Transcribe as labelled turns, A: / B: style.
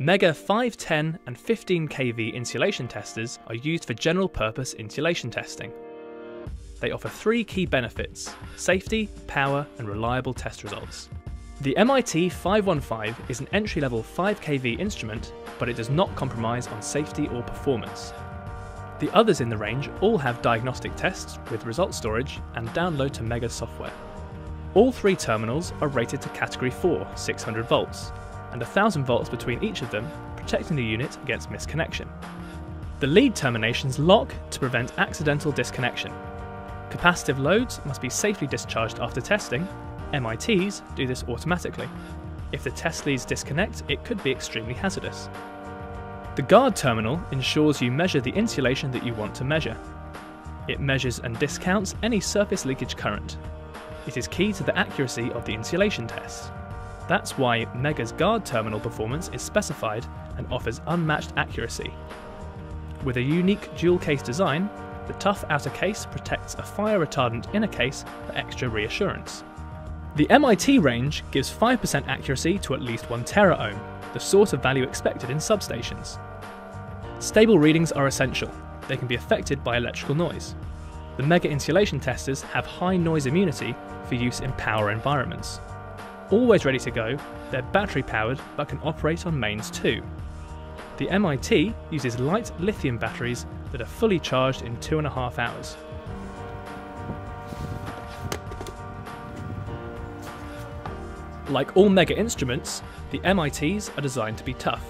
A: Megger 5, 10 and 15 kV insulation testers are used for general purpose insulation testing. They offer three key benefits safety, power, and reliable test results. The MIT 515 is an entry level 5 kV instrument, but it does not compromise on safety or performance. The others in the range all have diagnostic tests with result storage and download to Megger software. All three terminals are rated to category 4, 600 volts, and 1000 volts between each of them, protecting the unit against misconnection. The lead terminations lock to prevent accidental disconnection. Capacitive loads must be safely discharged after testing. MITs do this automatically. If the test leads disconnect, it could be extremely hazardous. The guard terminal ensures you measure the insulation that you want to measure. It measures and discounts any surface leakage current. It is key to the accuracy of the insulation test. That's why Megger's guard terminal performance is specified and offers unmatched accuracy. With a unique dual case design, the tough outer case protects a fire retardant inner case for extra reassurance. The MIT range gives 5% accuracy to at least 1 teraohm, the sort of value expected in substations. Stable readings are essential, they can be affected by electrical noise. The Megger insulation testers have high noise immunity for use in power environments. Always ready to go, they're battery powered but can operate on mains too. The MIT uses light lithium batteries that are fully charged in two and a half hours. Like all Megger instruments, the MITs are designed to be tough.